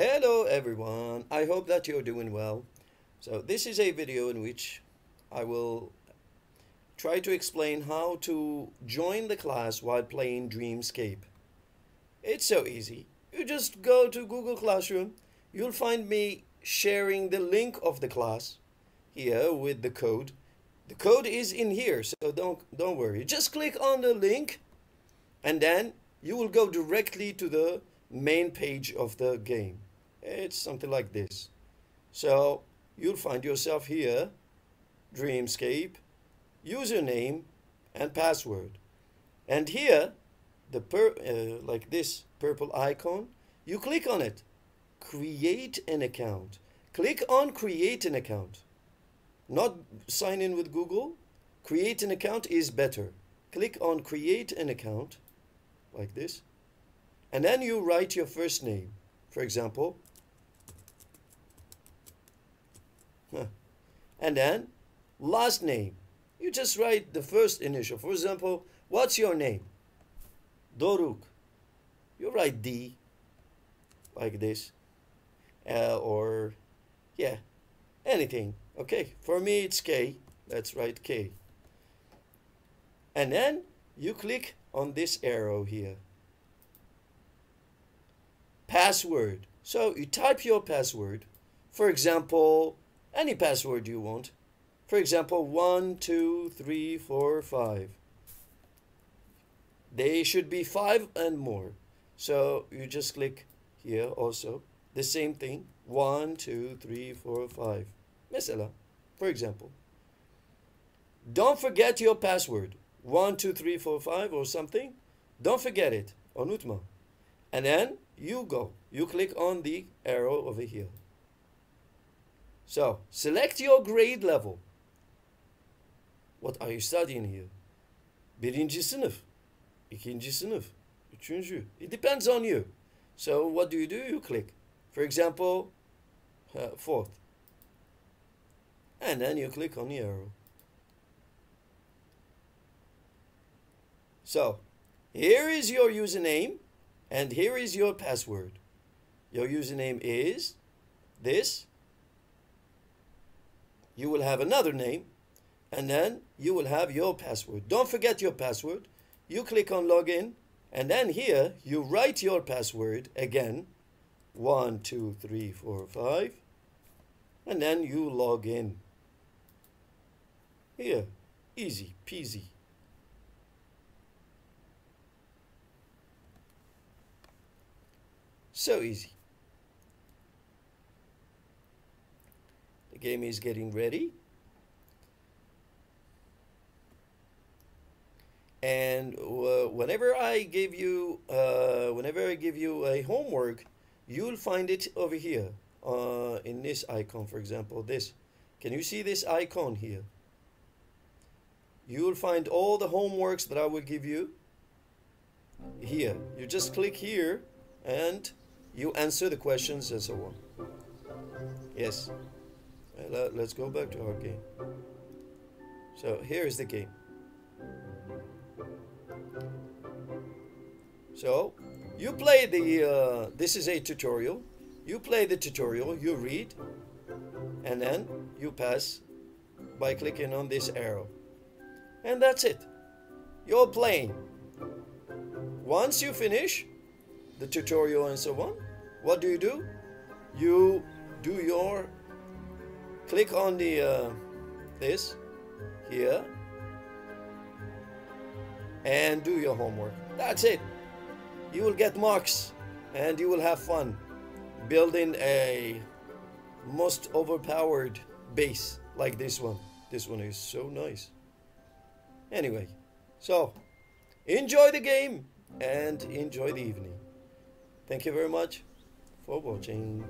Hello everyone, I hope that you're doing well. So this is a video in which I will try to explain how to join the class while playing Dreamscape. It's so easy. You just go to Google Classroom, you'll find me sharing the link of the class here with the code. The code is in here, so don't don't worry. Just click on the link and then you will go directly to the main page of the game. It's something like this. So you'll find yourself here, Dreamscape, username and password. And here, the per, uh, like this purple icon, you click on it. Create an account. Click on create an account. Not sign in with Google. Create an account is better. Click on create an account like this. And then you write your first name. For example, and then last name. You just write the first initial. For example, what's your name? Doruk. You write D like this. Uh, or, yeah, anything. Okay, for me it's K. Let's write K. And then you click on this arrow here. Password. So you type your password. For example, any password you want. For example, one, two, three, four, five. They should be five and more. So you just click here also. The same thing. One, two, three, four, five. Mesela, for example. Don't forget your password. One, two, three, four, five, or something. Don't forget it. Unutma. And then you go. You click on the arrow over here. So select your grade level. What are you studying here? Birinci sınıf, ikinci sınıf, üçüncü. It depends on you. So what do you do? You click. For example, uh, fourth. And then you click on the arrow. So here is your username and here is your password. Your username is this you will have another name, and then you will have your password. Don't forget your password. You click on login, and then here you write your password again. One, two, three, four, five. And then you log in. Here, easy peasy. So easy. The game is getting ready. And uh, whenever I give you, uh, whenever I give you a homework, you'll find it over here uh, in this icon, for example, this. Can you see this icon here? You'll find all the homeworks that I will give you here. You just click here and you answer the questions and so on. Yes. Let, let's go back to our game. So here is the game. So you play the, uh, this is a tutorial. You play the tutorial, you read, and then you pass by clicking on this arrow. And that's it. You're playing. Once you finish the tutorial and so on, what do you do? You do your click on the uh, this here and do your homework. That's it. You will get marks and you will have fun building a most overpowered base like this one. This one is so nice. Anyway, so enjoy the game and enjoy the evening. Thank you very much for watching.